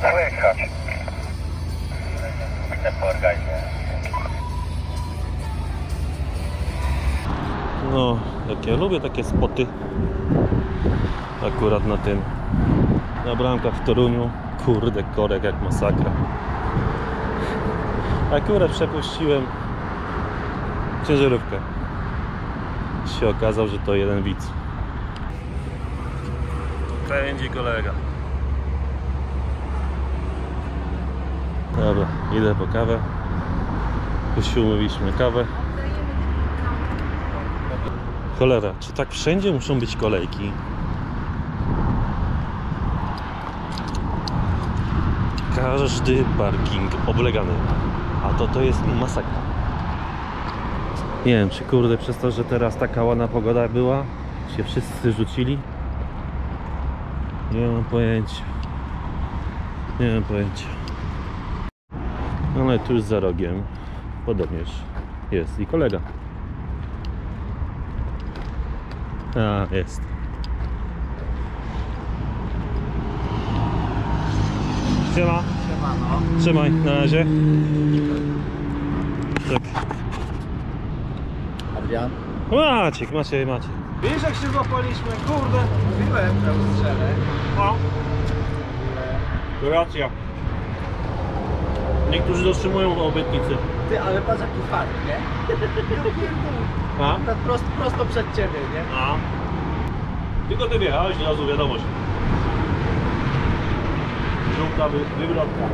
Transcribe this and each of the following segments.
Słychać. Widzę po organizmie. No, jak ja lubię takie spoty. Akurat na tym. Na bramkach w Toruniu. Kurde, korek jak masakra. Akurat przepuściłem ciężarówkę. Się okazało, że to jeden widz. Pędzi kolega. Dobra, idę po kawę. Już umówiliśmy kawę. Cholera, czy tak wszędzie muszą być kolejki? Każdy parking oblegany. A to to jest masakra. Nie wiem, czy kurde przez to, że teraz taka ładna pogoda była, się wszyscy rzucili. Nie mam pojęcia. Nie mam pojęcia. No ale tuż za rogiem podobnież jest i kolega. A, jest. Siema. Siemano. Trzymaj, na razie. Tak. Adrian? Maciek, Maciej, Maciek. Wiesz jak się złapaliśmy? Kurde. Mówiłem, że ustrzelę. No. Racja. Niektórzy dotrzymują obietnicy. Ty, ale patrz jaki fakt, nie? A? Tak prosto, prosto przed ciebie, nie? A. Tylko ty wjechałeś, od razu wiadomość. Żółta wy, wywrotka.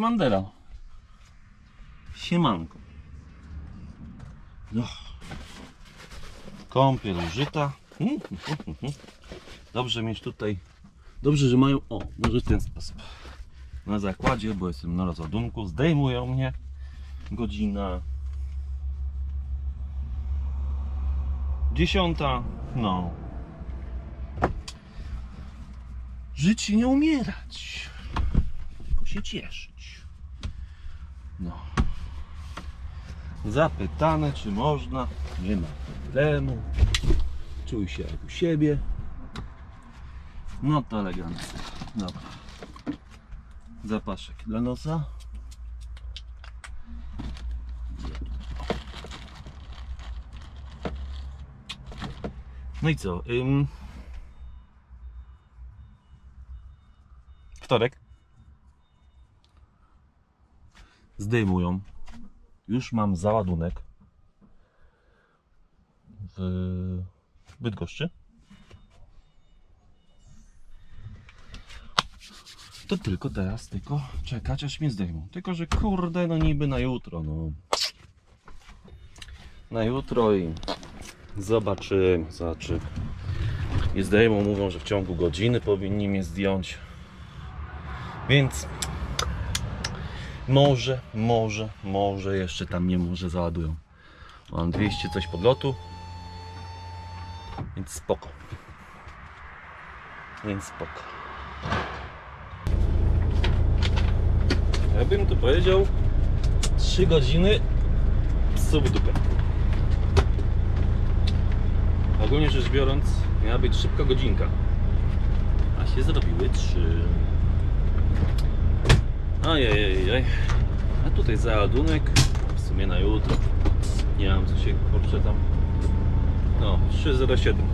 Siemandera. Siemanko. No. Kąpiel użyta. Mm, mm, mm, mm. Dobrze mieć tutaj. Dobrze, że mają. O, może w ten sposób. Na zakładzie, bo jestem na rozładunku. Zdejmują mnie. Godzina. Dziesiąta. No. Żyć i nie umierać tylko się cieszyć. No. Zapytane, czy można, nie ma problemu. Czuj się jak u siebie. No to elegancko. Dobra. Zapaszek dla nosa. No i co? Ym... Wtorek. Zdejmują. Już mam załadunek w Bydgoszczy. To tylko teraz, tylko czekać aż mnie zdejmą. Tylko, że kurde, no niby na jutro, no. Na jutro i zobaczymy, zobaczymy. I zdejmą, mówią, że w ciągu godziny powinni mnie zdjąć. Więc może, może, może jeszcze tam mnie może załadują. Mam 200 coś podlotu. Więc spoko. Więc spoko. Ja bym tu powiedział 3 godziny sub dupę. Ogólnie rzecz biorąc miała być szybka godzinka. A się zrobiły 3. Ajajajaj. A tutaj załadunek. W sumie na jutro. Nie mam co się kurczę tam. No, 307.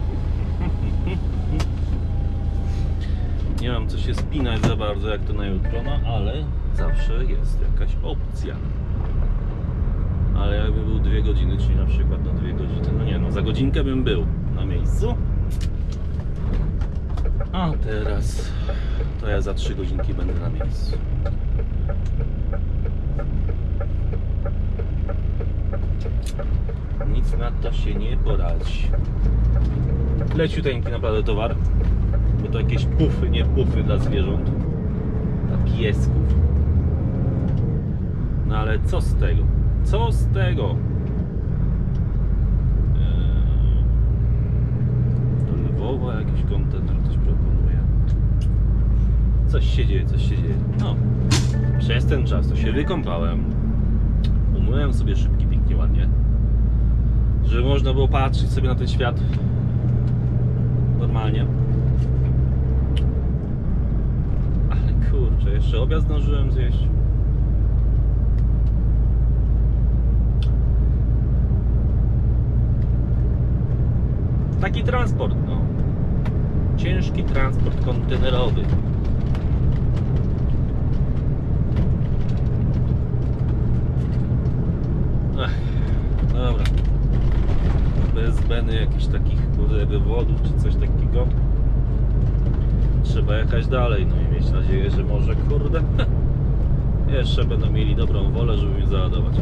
Nie mam co się spinać za bardzo jak to na jutro, no ale zawsze jest jakaś opcja. Ale jakby był dwie godziny, czyli na przykład na dwie godziny, no nie no, za godzinkę bym był na miejscu. A teraz to ja za 3 godzinki będę na miejscu. Nic na to się nie poradzi. Leciuteńki naprawdę towar. Bo to jakieś pufy, nie pufy dla zwierząt. Dla piesków. No ale co z tego? Co z tego? Eee, Lwowa jakiś kontener ktoś proponuje. Coś się dzieje, coś się dzieje. No, przez ten czas to się wykąpałem. Umyłem sobie szybki, pięknie, ładnie. Żeby można było patrzeć sobie na ten świat normalnie. Ale kurczę, jeszcze obiad zdążyłem zjeść. Taki transport, no. Ciężki transport kontenerowy. Ech, dobra. Beny jakichś takich kurde wywodów czy coś takiego. Trzeba jechać dalej, no i mieć nadzieję, że może kurde jeszcze będą mieli dobrą wolę, żeby mnie załadować.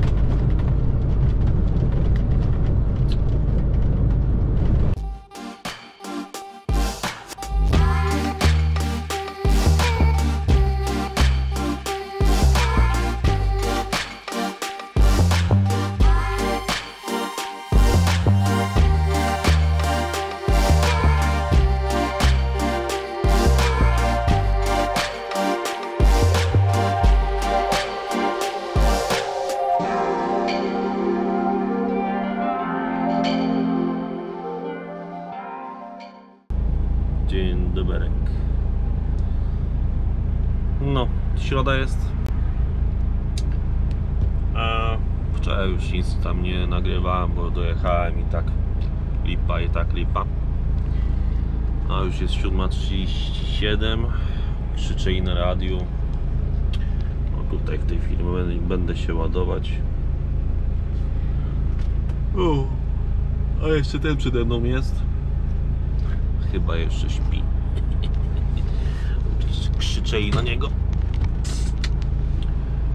Środa jest. A wczoraj już nic tam nie nagrywałem, bo dojechałem i tak lipa i tak lipa. A już jest 7.37. Krzyczę na radiu. No tutaj w tej chwili będę, będę się ładować. O, a jeszcze ten przede mną jest. Chyba jeszcze śpi. Krzyczę na niego.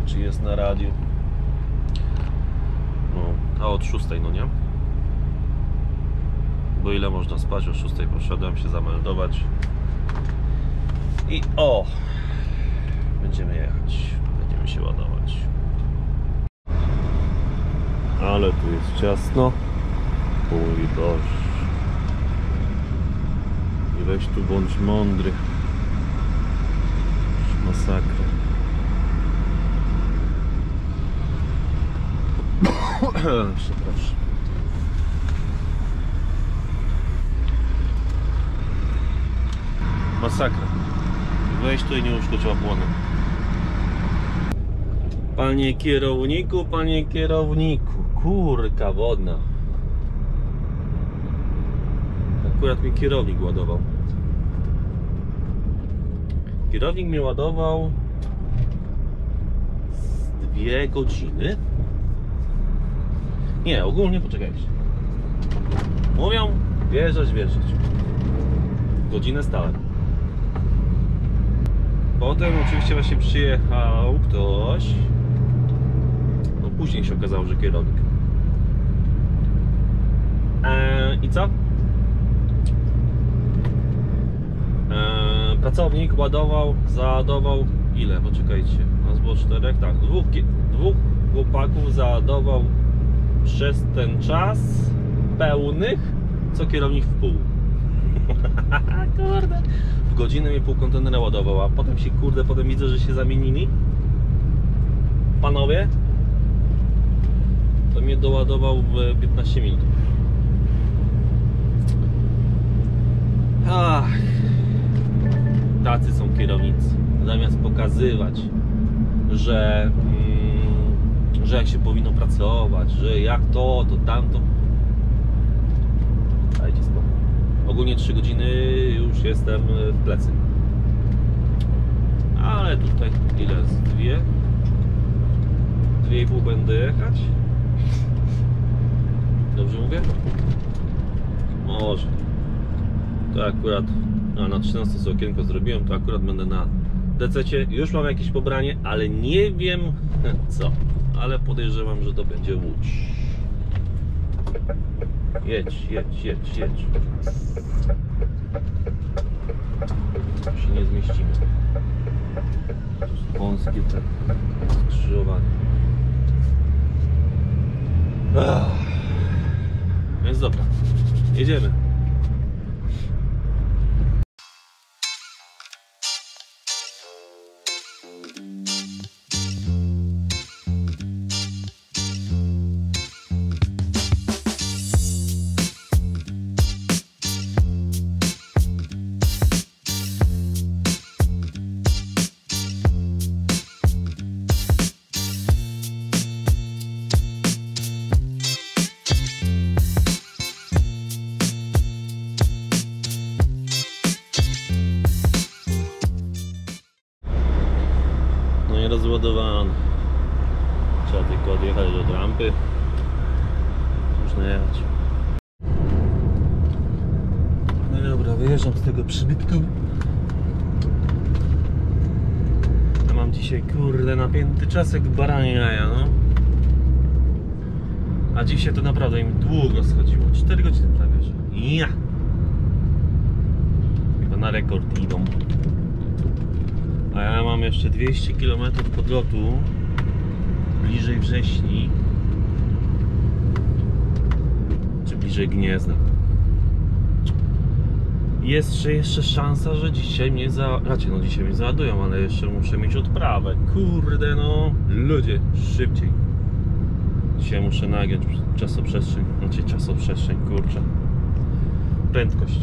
Czy jest na radiu? No, a od 6, no nie? Bo ile można spać? O 6 poszedłem się zameldować. I o! Będziemy jechać. Będziemy się ładować. Ale tu jest ciasno. Mój Boże. I weź tu bądź mądry. Masakra. Przepraszam. Masakra. Weź tu i nie uszkodź opłony. Panie kierowniku, panie kierowniku. Kurka wodna. Akurat mi kierownik ładował. Kierownik mnie ładował z dwie godziny. Nie, ogólnie poczekajcie. Mówią wjeżdżać, wjeżdżać. Godzinę stałem. Potem oczywiście właśnie przyjechał ktoś. No później się okazało, że kierownik. Eee, I co? Eee, pracownik ładował, załadował ile? Poczekajcie, nas było czterech, tak, dwóch, dwóch chłopaków załadował przez ten czas pełnych, co kierownik w pół. kurde. W godzinę mi pół kontenera ładował, a potem się, kurde, potem widzę, że się zamienili. Panowie, to mnie doładował w 15 minut. Ach, tacy są kierownicy. Zamiast pokazywać, że, mm, że jak się powinno pracować, że jak to, to tamto. Dajcie spokój. Ogólnie 3 godziny już jestem w plecy. Ale tutaj ile? Dwie? Dwie i pół będę jechać? Dobrze mówię? Może. To akurat a na 13 sobie okienko zrobiłem, to akurat będę na DC-cie. Już mam jakieś pobranie, ale nie wiem co. Ale podejrzewam, że to będzie Łódź. Jedź, jedź, jedź, jedź. Tu się nie zmieścimy. To jest wąskie skrzyżowanie. Ach. Więc dobra, jedziemy. Kurde napięty czas jak baranie jaja, no. A dzisiaj to naprawdę im długo schodziło. 4 godziny prawie, że. Ja! Chyba na rekord idą. A ja mam jeszcze 200 km podlotu bliżej wrześni czy bliżej Gniezna. Jest jeszcze, szansa, że dzisiaj mnie za... Raczej no dzisiaj mnie załadują, ale jeszcze muszę mieć odprawę. Kurde no, ludzie, szybciej. Dzisiaj muszę nagiąć czasoprzestrzeń, znaczy czasoprzestrzeń, kurczę. Prędkość.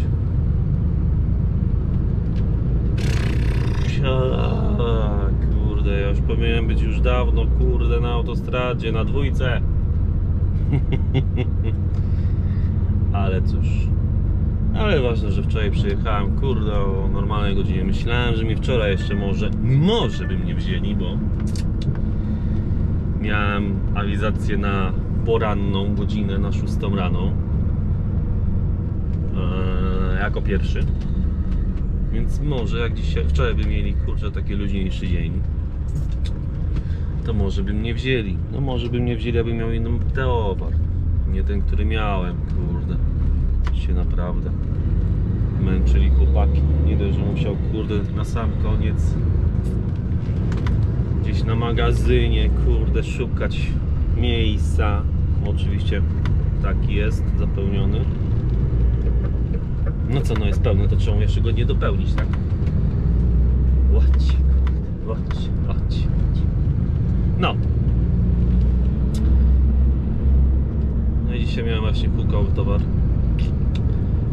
A, kurde, ja już powinienem być już dawno, kurde, na autostradzie, na dwójce. Ale cóż. Ale ważne, że wczoraj przyjechałem, kurde, o normalnej godzinie. Myślałem, że mi wczoraj jeszcze może, może by mnie wzięli, bo miałem awizację na poranną godzinę, na 6 rano. Eee, jako pierwszy. Więc może jak dzisiaj, wczoraj by mieli kurczę taki luźniejszy dzień, to może by mnie wzięli. No może by mnie wzięli, abym miał inny towar. Nie ten, który miałem, kurde. Się naprawdę męczyli chłopaki. Nie dość, że musiał, kurde, na sam koniec gdzieś na magazynie, kurde, szukać miejsca. Oczywiście taki jest, zapełniony. No co, no jest pełny, to trzeba jeszcze go nie dopełnić, tak? Kurde, ładźcie, ładźcie. No. No i dzisiaj miałem właśnie hukowy towar.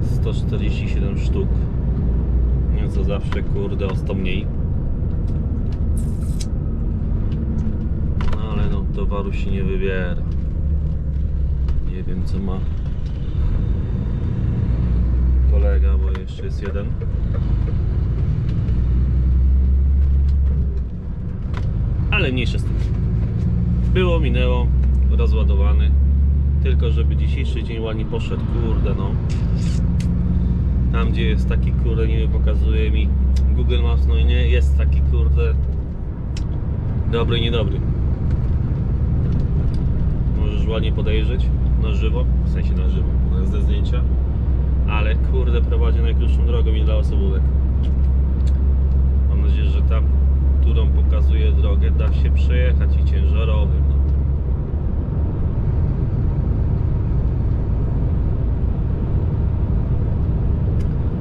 147 sztuk. Nieco zawsze, kurde, o 100 mniej. No ale no, towaru się nie wybiera. Nie wiem co ma kolega, bo jeszcze jest jeden. Ale mniejsze z tym. Było, minęło, rozładowany. Tylko żeby dzisiejszy dzień ładnie poszedł, kurde no. Tam gdzie jest taki kurde, nie wiem, pokazuje mi Google Maps, no i nie, jest taki kurde dobry, niedobry. Możesz ładnie podejrzeć na żywo, w sensie na żywo, ze zdjęcia ale kurde prowadzi najkrótszą drogą i dla osobówek. Mam nadzieję, że tam, którą pokazuje drogę, da się przejechać i ciężarowym. No.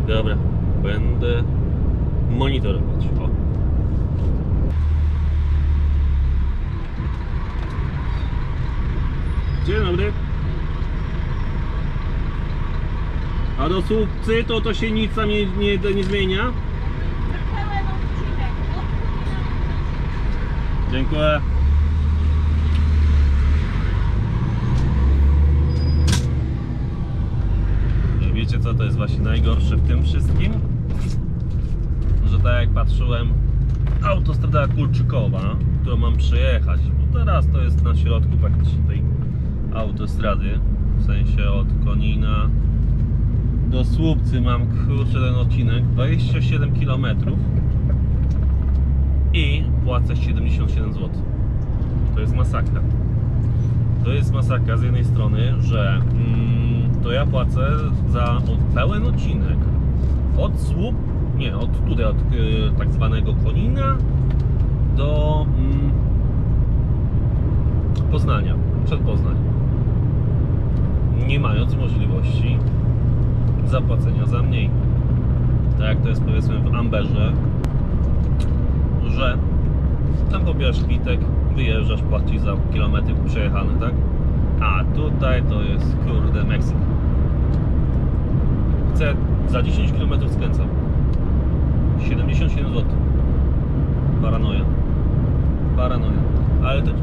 Dobra, będę monitorować. O. Dzień dobry. A do słupcy to to się nic tam nie, nie, nie zmienia? Dziękuję. I wiecie co to jest właśnie najgorsze w tym wszystkim? Że tak jak patrzyłem, autostrada Kulczykowa, którą mam przejechać, bo teraz to jest na środku praktycznie tej autostrady, w sensie od Konina do Słupcy mam kurczę ten odcinek 27 km i płacę 77 zł. To jest masakra. To jest masakra z jednej strony, że mm, to ja płacę za pełen odcinek od Słup, nie, od tutaj, od y, tak zwanego Konina do mm, Poznania, przed Poznań. Nie mając możliwości zapłacenia za mniej. Tak jak to jest powiedzmy w Amberze, że tam pobierasz kwitek, wyjeżdżasz, płacisz za kilometry przejechane, tak? A tutaj to jest kurde Meksyk. Chcę za 10 km skręcam. 77 zł. Paranoja. Paranoja. Ale też,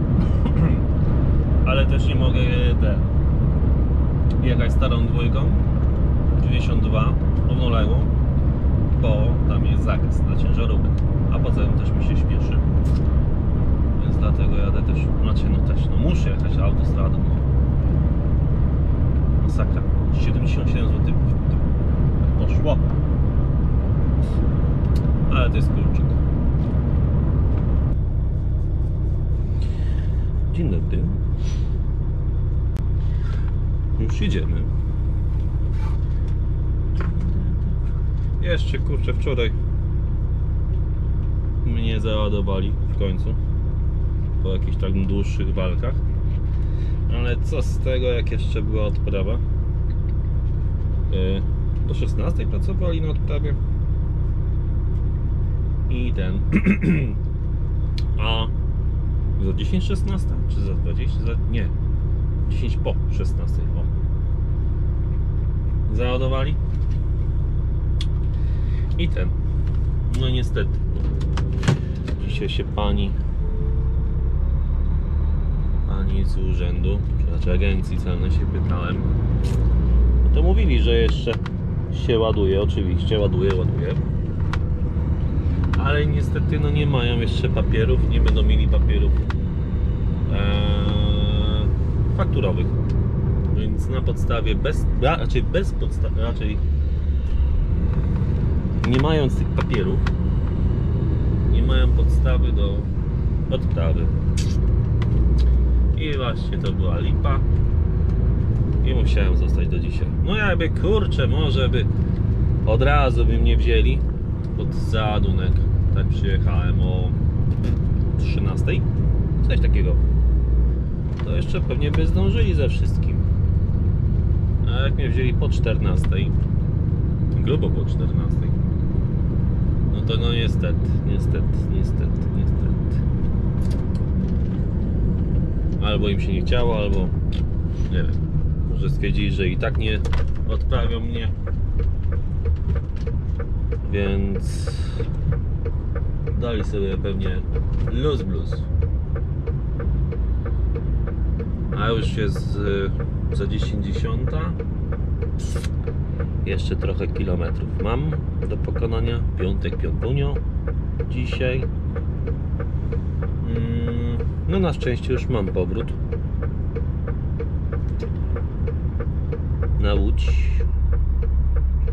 ale też nie mogę te jechać starą dwójką 92 równoległą, bo tam jest zakaz dla ciężarówek, a poza tym też mi się śpieszy. Dlatego jadę też, znaczy no też, no muszę jechać autostradą. No. Masakra. 77 zł poszło. Ale to jest kluczyk. Dzień dobry. Już jedziemy. Jeszcze kurczę wczoraj mnie załadowali w końcu po jakichś tak dłuższych walkach. Ale co z tego, jak jeszcze była odprawa? Do 16 pracowali na odprawie. I ten. A za 10 16 czy za 20? Za, nie. 10 po 16. O. Załadowali. I ten. No niestety. Dzisiaj się pani z urzędu, czy znaczy agencji celnej się pytałem. No to mówili, że jeszcze się ładuje, oczywiście, ładuje, ładuje. Ale niestety no nie mają jeszcze papierów, nie będą mieli papierów ee, fakturowych. Więc na podstawie bez, ra- raczej bez podstawy, raczej nie mając tych papierów, nie mają podstawy do odprawy. I właśnie to była lipa. I musiałem zostać do dzisiaj. No jakby kurczę, może by od razu by mnie wzięli pod załadunek. Tak przyjechałem o 13. Coś takiego. To jeszcze pewnie by zdążyli ze wszystkim. A jak mnie wzięli po 14, grubo po 14, no to no niestety, niestety, niestety, niestety. Albo im się nie chciało, albo nie wiem. Może stwierdzili, że i tak nie odprawią mnie. Więc dali sobie pewnie luz blues. A już jest y, za 10 dziesiąta. Jeszcze trochę kilometrów mam do pokonania. Piątek, piątunio. Dzisiaj. No na szczęście już mam powrót. Na Łódź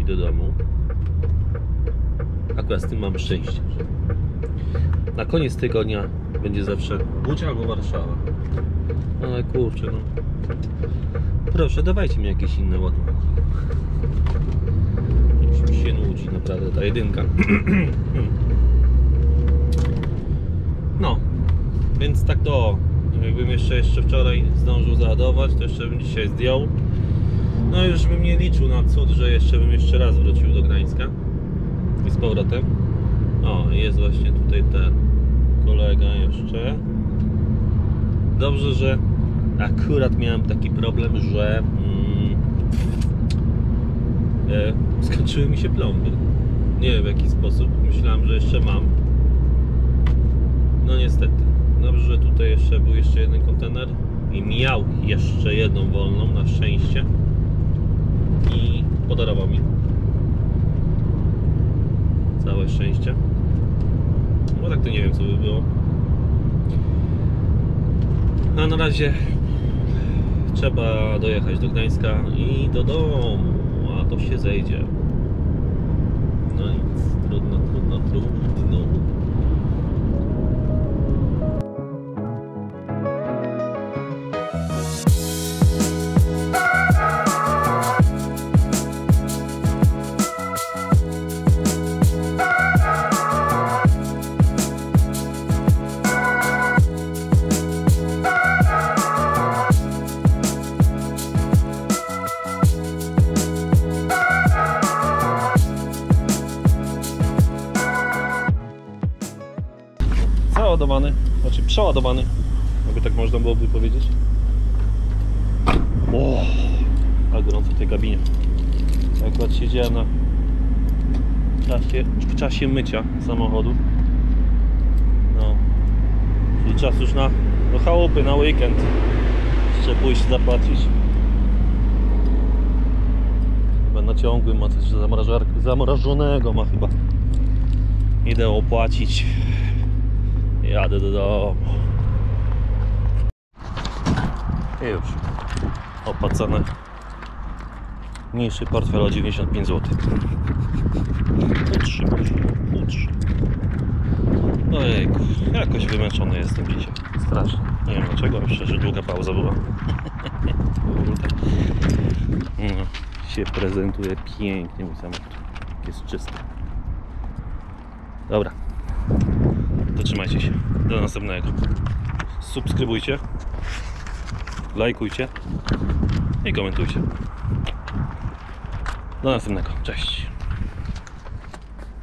i do domu. Akurat z tym mam szczęście. że Na koniec tygodnia będzie zawsze Łódź albo Warszawa. Ale kurczę, no. Proszę, dawajcie mi jakieś inne ładunki. Już mi się nudzi naprawdę ta jedynka. No, więc tak to. Jakbym jeszcze, jeszcze wczoraj zdążył załadować, to jeszcze bym dzisiaj zdjął. No już bym nie liczył na cud, że jeszcze bym jeszcze raz wrócił do Gdańska. I z powrotem. O, jest właśnie tutaj ten kolega jeszcze. Dobrze, że akurat miałem taki problem, że mm, e, skończyły mi się plomby. Nie wiem w jaki sposób. Myślałem, że jeszcze mam. No niestety. Dobrze, że tutaj jeszcze był jeszcze jeden kontener i miał jeszcze jedną wolną na szczęście. I podarował mi. Całe szczęście. No tak to nie wiem co by było. A na razie trzeba dojechać do Gdańska i do domu. A to się zejdzie. Przeładowany, jakby tak można byłoby powiedzieć. O, ale gorąco w tej kabinie. Akurat siedziałem na czasie, w czasie mycia samochodu. No, czyli czas już na do chałupy, na weekend. Jeszcze pójść zapłacić. Chyba na ciągłym ma coś zamrażonego ma chyba. Idę opłacić. Jadę do domu. I już. Opłacone. Mniejszy portfel o 95 zł. Utrzymasz. Utrzym. Ojejku, jakoś wymęczony jestem dzisiaj. Strasznie. Nie wiem dlaczego, że długa pauza była. No, się prezentuje pięknie mój samochód. Jest czysty. Dobra. To trzymajcie się. Do następnego. Subskrybujcie. Lajkujcie. I komentujcie. Do następnego. Cześć.